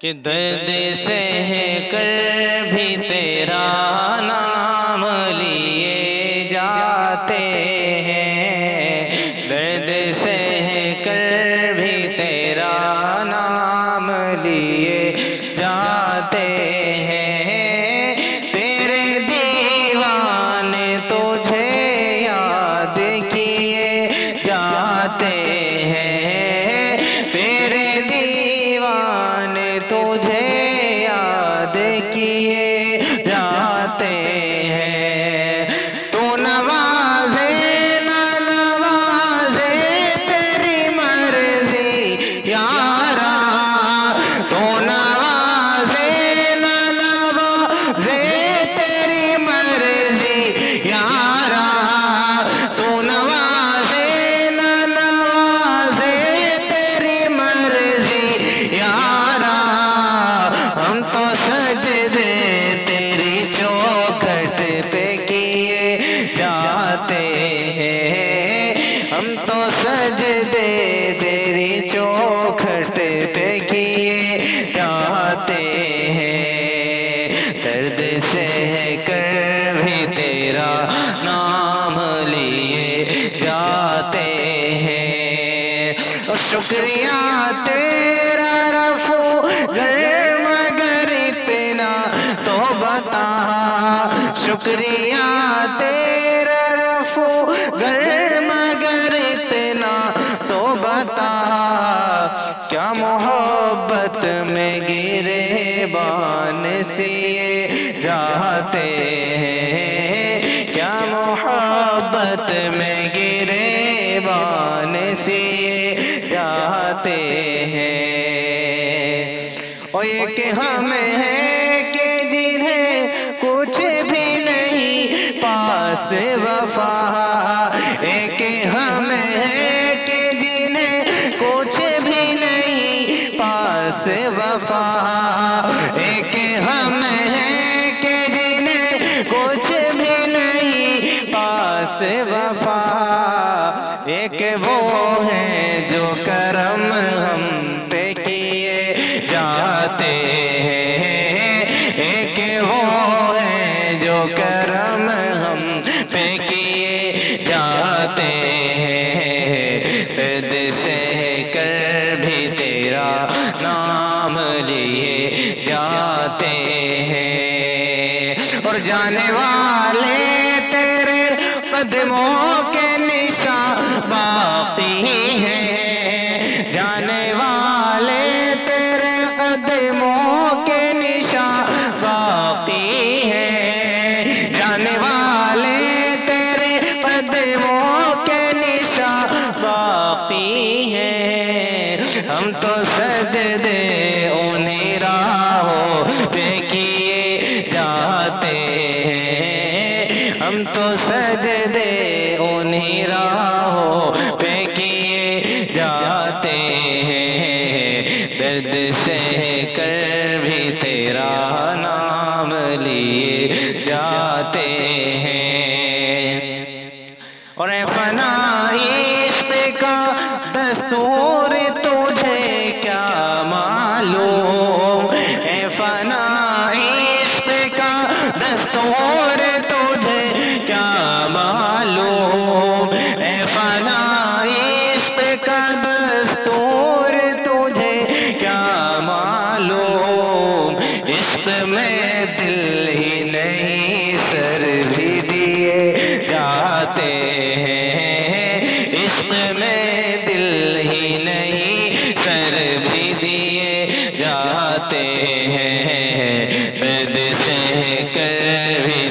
कि दर्द से कर भी तेरा नाम लिए जाते हैं। दर्द से कर भी तेरा नाम लिए जाते हैं। तेरे दीवाने तुझे याद किए जाते हम सज दे तेरी चौखट पे किए जाते हैं। दर्द से कर भी तेरा नाम लिए जाते हैं। शुक्रिया तेरा रफो घर मगर इतना तो बता। शुक्रिया तेरा जाते हैं। और ये हमें है कि जिन्हें कुछ भी नहीं, पास वफा। एक हम है कि जिन्हें कुछ भी नहीं, पास वफा। एक हम है कि जिन्हें कुछ भी नहीं, पास वफा। एक वो जाते हैं। एक वो है जो करम हम पे किए जाते हैं। से कर भी तेरा नाम लिए जाते हैं। और जाने वाले तेरे कदमों हम तो सजदे उन्हीं राहों किए जाते हैं। हम तो सजदे उन्हीं राहों पे किए जाते हैं। दर्द से कर भी तेरा नाम लिए जाते हैं फना इश्क का दस्तूर तुझे क्या मालूम? ए फना इश्क का दस्तूर तुझे क्या मालूम? इश्क में दिल ही नहीं सर भी दिए जाते कहते भी